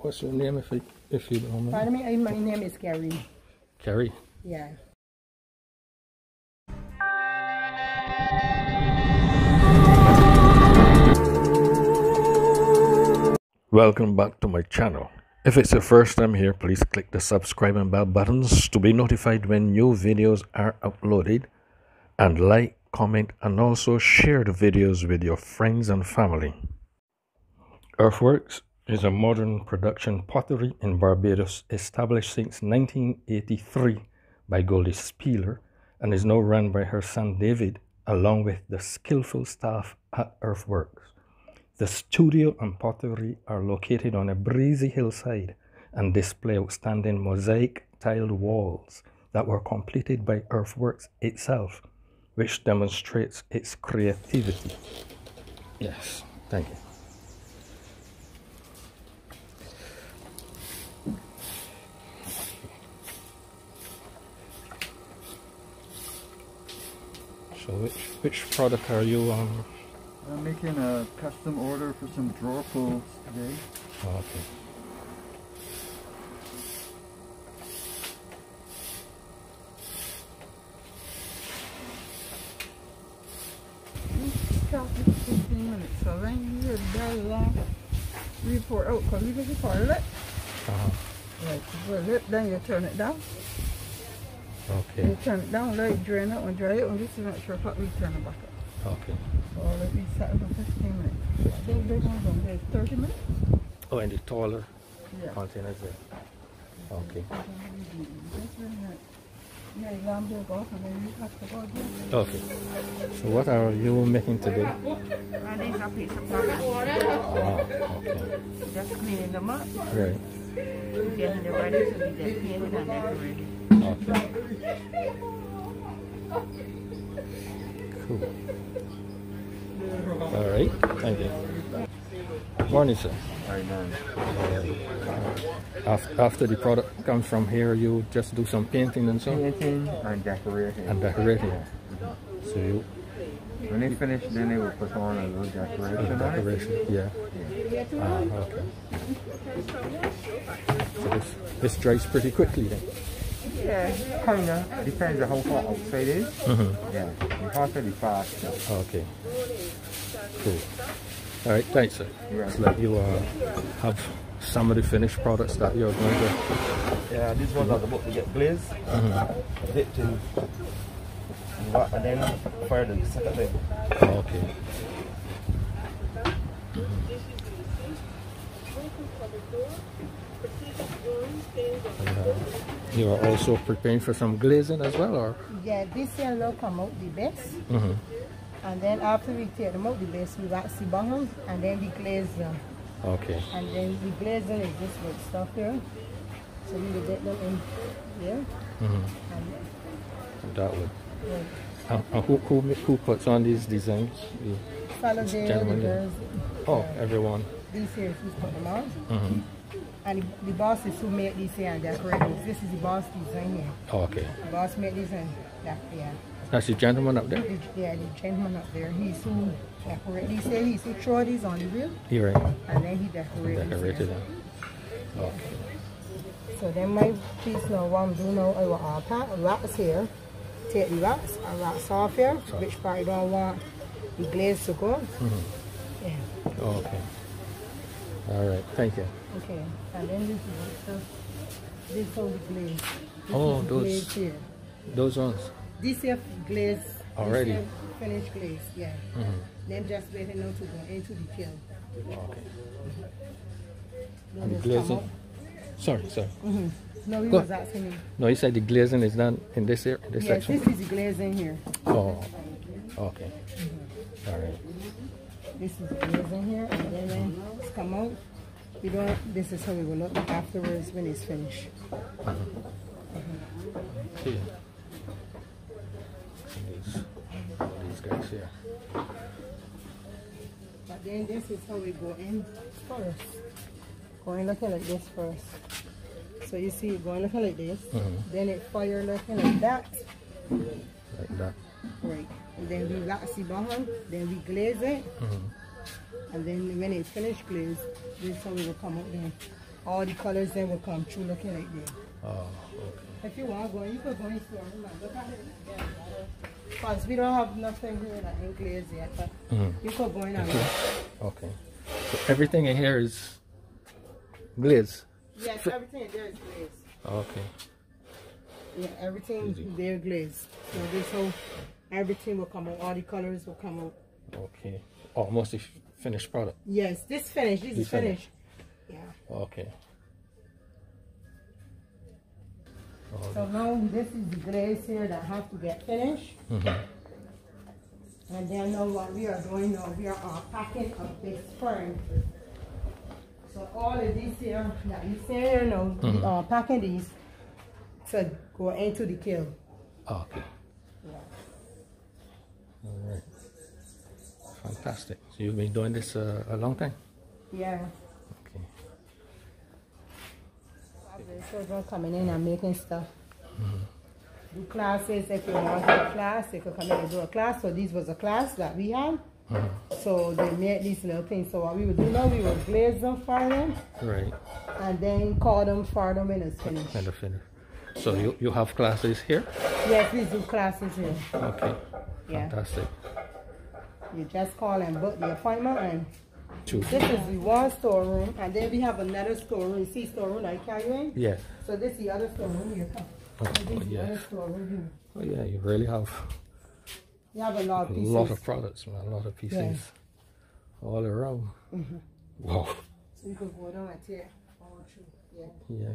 What's your name if you, if you don't mind? Pardon me, my name is Carrie. Carrie. Yeah. Welcome back to my channel. If it's your first time here, please click the subscribe and bell buttons to be notified when new videos are uploaded and like, comment and also share the videos with your friends and family. Earthworks is a modern production pottery in Barbados established since 1983 by Goldie Spieler and is now run by her son David along with the skillful staff at Earthworks. The studio and pottery are located on a breezy hillside and display outstanding mosaic tiled walls that were completed by Earthworks itself, which demonstrates its creativity. Yes, thank you. So which which product are you on? I'm making a custom order for some drawer pulls today. oh, okay. Traffic 15 minutes, so then you hear the long report out, because you just recorded it. Uh-huh. Right, well, it, then you turn it down. Okay. You turn it down, let it drain out and dry it, and just to make sure what we turn it back up. Okay. So let me set it for 15 minutes. Those big ones on there, 30 minutes? Oh and the taller Yeah. containers there. Okay. Okay. So what are you making today? And these are piece of plastic. Ah, okay. Just cleaning them up, Right. getting them ready to be then painted and decorated. Okay. Cool. All right. Thank you. Morning, sir. After, after the product comes from here, you just do some painting and so on? Painting and decorating. and decorating. So you When they finish, then they will put on a little decoration on it. decoration, yeah. Ah, okay. So this this dries pretty quickly then. Yeah, kinda. Depends on how hot outside is. Mhm. Yeah, the hotter the faster. Okay. Cool. All right, thanks, sir. You're Let's you uh, have some of the finished products that you're going to. Yeah, these ones are about to get glazed, dipped in, in and then fired the second day. Okay. And, uh, you are also preparing for some glazing as well, or? Yeah, this yellow will come out the best. Mhm. And then after we take them out the best, we wax the bottom and then we glaze them. Okay. And then the glazing is this with stuff here. So we will get them in here. Mhm. And That would. yeah, Uh, uh, who, who, who puts on these designs? The, follow the gentleman there. girls. oh, everyone. These here, we put them on. Mhm. And the, the boss is who made these here and decorate these. This is the boss design here. Oh, okay. The boss made these and that, yeah. That's the gentleman up there? Yeah, the gentleman up there, he's who decorate these here. He's who throw these on the wheel Here, right? and then he decorated Decorated them. here. Okay. So then my piece now, what I'm doing now, I want uh, pack rocks here. Take the rocks, and rocks off here, which part you don't want the glaze to go. Yeah, Oh, okay. All right. Thank you. okay. And then this is stuff. This is the glaze. This Oh, is the those- glaze here. Those ones. This here glaze. Already? Here finished glaze, yeah. Mhm. Then just waiting now to go into the kiln. Okay. And the glazing? Sorry, sorry. out. Mhm. No, he Go. was asking me. No, you said the glazing is done in this area, this Yes, section? this is the glazing here. Oh, okay. All right. This is glazing here, and then when it's come out, we don't. This is how it will look afterwards when it's finished. See ya. These, these guys here. But then this is how we go in first. Going looking like this first. So you see it going looking like this. Mm-hmm. Then it fire looking like that. Like that. Right. And then we wax the bottom, then we glaze it. Mm-hmm. And then when it's finished glaze, this is how it will come out then. all the colors then will come through looking like this. Oh, okay. If you want to go, you could go in store and look at it. Because we don't have nothing here that in glaze yet, but Mhm. you could go in and Okay. Okay. So everything in here is glaze. Yes, everything there is glaze. Okay. Yeah, everything there glaze. So this whole, everything will come out. All the colors will come out. Okay. Almost a finished product. Yes, this finished. This This is finished. Yeah. Okay. So now this is the glaze here that have to get finished. mhm. And then now what we are doing now, we are uh, packing of this frame. So all of these here that you see here now, we are packing these to go into the kiln. Okay. Yeah. All right. Fantastic. So you've been doing this uh, a long time? Yeah. Okay. The children coming in and making stuff. Do classes if you want a class, they could come in and do a class. So this was a class that we had. Mm-hmm. So they made these little things. So what we would do now, we would glaze them for them Right. and then call them for them when it's finished. Kind of finished. So you, you have classes here? Yes, we do classes here. Okay. Yeah. Fantastic. You just call and book the appointment and Two. this is the one storeroom and then we have another storeroom. See storeroom I carry in? Yeah. So this is the other storeroom here. Oh, oh, yeah. storeroom. Oh, yeah. You really have You have a lot a of pieces. lot of products, man, a lot of pieces all around. Mm-hmm. Wow. So you could go down and tear all through. Yeah. Yeah.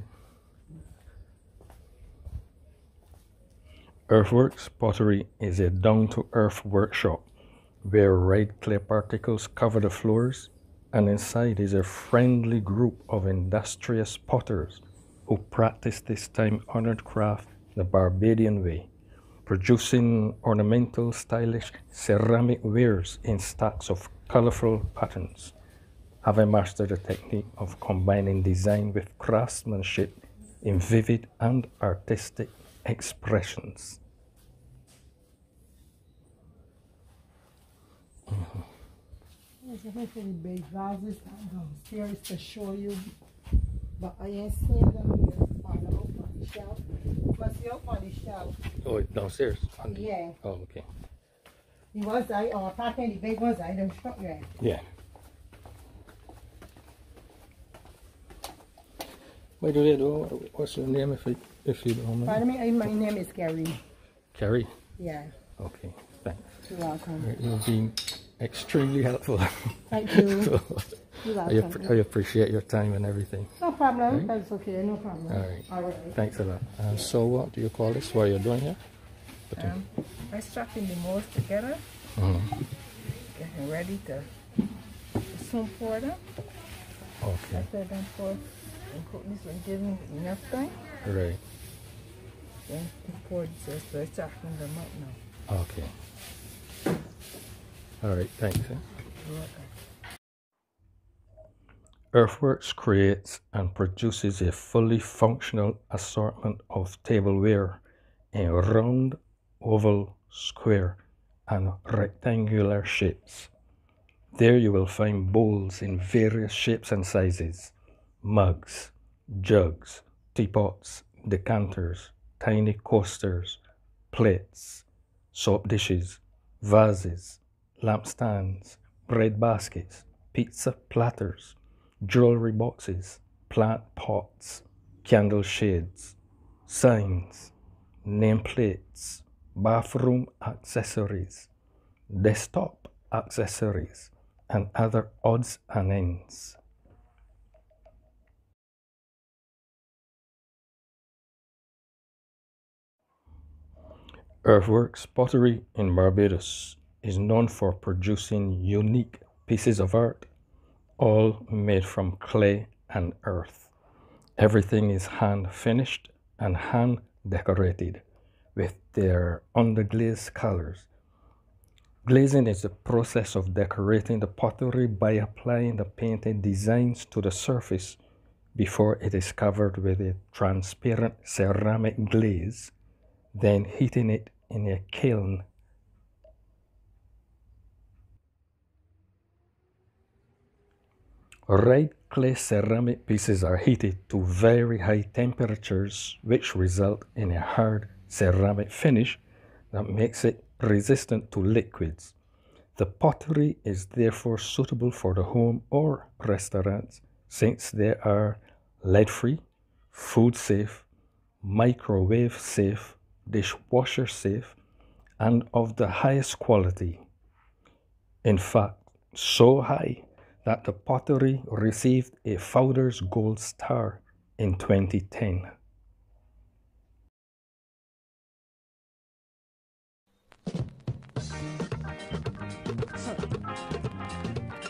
Earthworks Pottery is a down to earth workshop where red clay particles cover the floors, and inside is a friendly group of industrious potters who practice this time honored craft the Barbadian way, producing ornamental, stylish ceramic wares in stacks of colorful patterns having mastered the technique of combining design with craftsmanship in vivid and artistic expressions. There's a hopefully big vases downstairs to show you. But I ain't seen them here on the up on the shelf. Up on the shelf. Oh, downstairs. the- Yeah. Oh, okay. The ones I uh packing the big ones I don't show you. Yeah. By the way, though, what's your name if, it, if you don't mind? Pardon me, my name is Gary. Carrie. Yeah. Okay, thanks. You're welcome. You've been extremely helpful. Thank you. so, You're I, welcome. I appreciate your time and everything. No problem. Right. That's okay. No problem. All right. All right. Thanks a lot. And so, what do you call this? What you're doing here? Um, strapping the mold together, Mhm. getting ready to soon pour them. Okay, After them pour and cook this one, give me enough time. right. Then you pour this, so extracting them up now. Okay. All right, thanks. Earthworks creates and produces a fully functional assortment of tableware in round, oval, square, and rectangular shapes. There you will find bowls in various shapes and sizes, mugs, jugs, teapots, decanters, tiny coasters, plates, soap dishes, vases, lampstands, bread baskets, pizza platters, jewelry boxes, plant pots, candle shades, signs, nameplates, bathroom accessories, desktop accessories, and other odds and ends. Earthworks Pottery in Barbados is known for producing unique pieces of art, all made from clay and earth. Everything is hand finished and hand decorated with their underglaze colors. Glazing is the process of decorating the pottery by applying the painted designs to the surface before it is covered with a transparent ceramic glaze, then heating it in a kiln. Red clay ceramic pieces are heated to very high temperatures, which result in a hard ceramic finish that makes it resistant to liquids. The pottery is therefore suitable for the home or restaurants since they are lead free, food safe, microwave safe, dishwasher safe, and of the highest quality. In fact, so high that the pottery received a Founders Gold Star in 2010.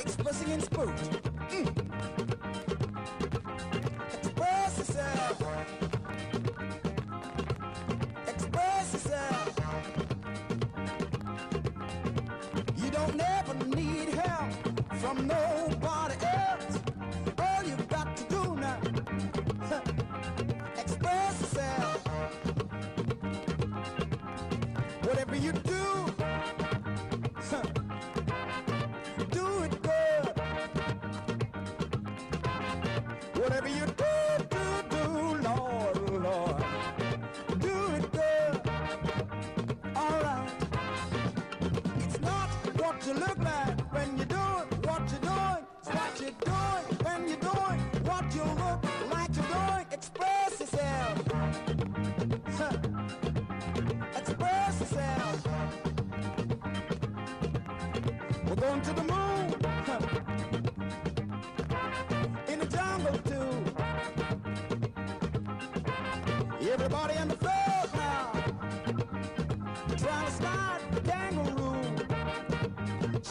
Expressing.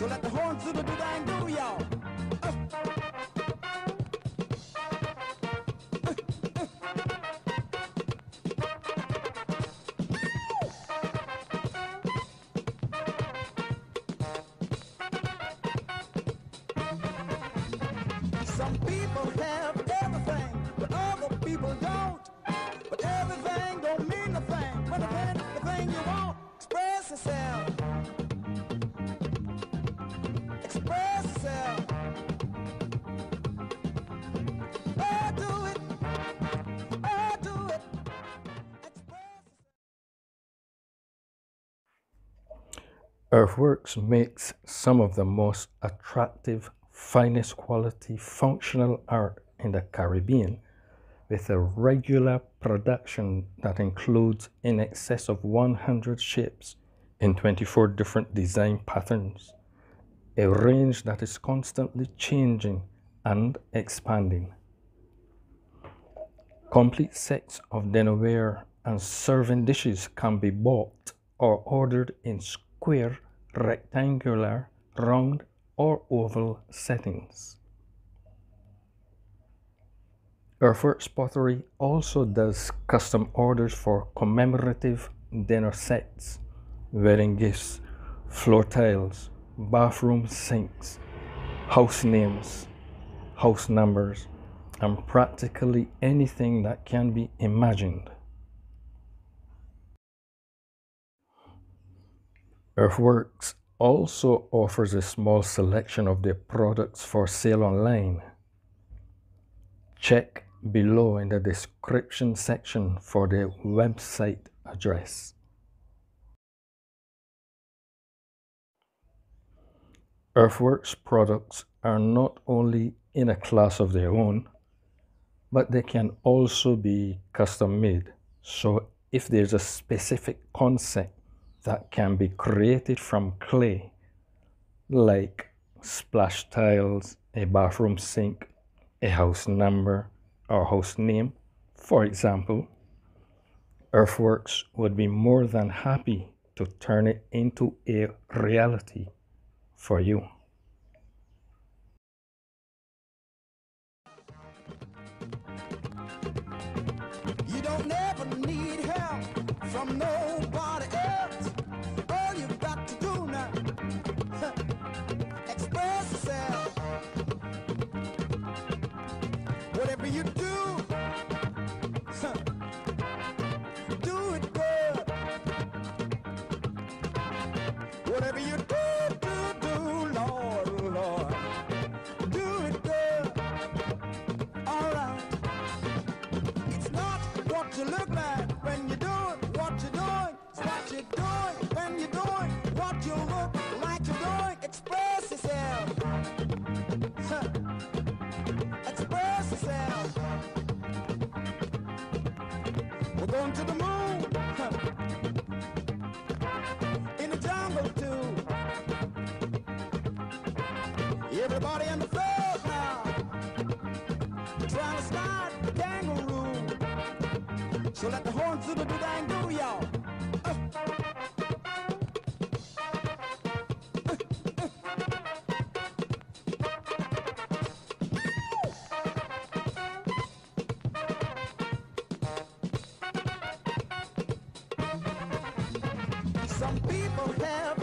So let the horns do the dang do, y'all. Some people have Earthworks makes some of the most attractive, finest quality functional art in the Caribbean with a regular production that includes in excess of 100 shapes in 24 different design patterns, a range that is constantly changing and expanding. Complete sets of dinnerware and serving dishes can be bought or ordered in square, rectangular, round, or oval settings. Earthworks Pottery also does custom orders for commemorative dinner sets, wedding gifts, floor tiles, bathroom sinks, house names, house numbers, and practically anything that can be imagined. Earthworks also offers a small selection of their products for sale online. Check below in the description section for their website address. Earthworks products are not only in a class of their own, but they can also be custom made. So if there's a specific concept that can be created from clay, like splash tiles, a bathroom sink, a house number, or house name, for example, Earthworks would be more than happy to turn it into a reality for you. Do going to the moon. Huh. In the jungle too. Everybody on the floor now. Trying to start the kangaroo. So let the horns do the do dang do, y'all. Some people have